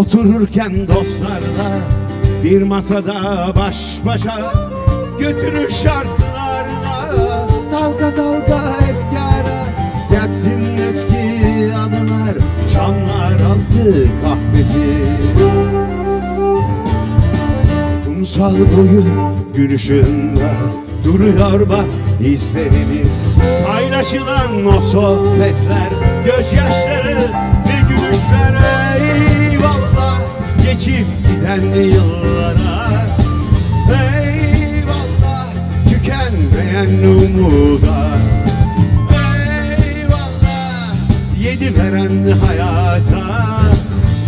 Otururken dostlarla bir masada baş başa Götürür şarkılarla. Dalga dalga efkara Gelsin eski anılar çamlar altı kahvesi. Kumsal boyu gün ışığında duruyor bak izlerimiz Paylaşılan o sohbetler, gözyaşları ve gülüşler Eyvallah geçip giden yıllara. Eyvallah tükenmeyen umuda. Eyvallah yedi veren hayata.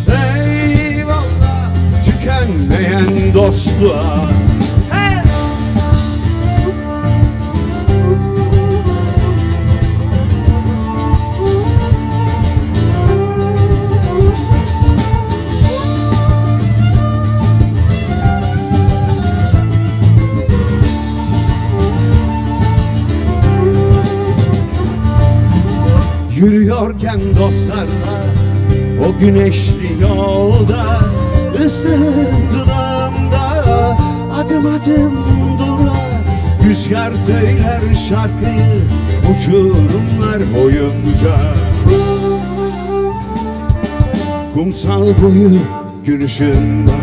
Eyvallah tükenmeyen dostluğa Yürüyorken dostlarla o güneşli yolda ıslığım adım adım dura Rüzgar söyler şarkıyı uçurumlar boyunca. Kumsal boyu gün ışığında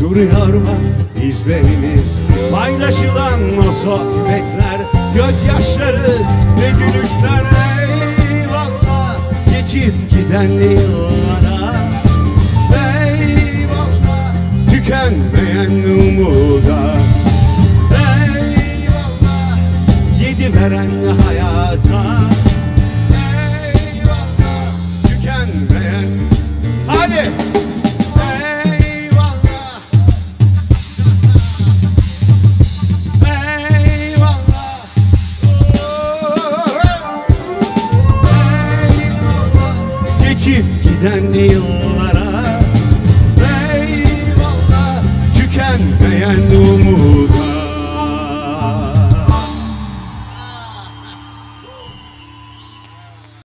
duruyor bak izlerimiz. Paylaşılan o sohbetler, gözyaşları ve gülüşler geçip giden yıllara Eyvallah tükenmeyen umuda. Eyvallah yedi veren hayata. Eyvallah tükenmeyen Geçip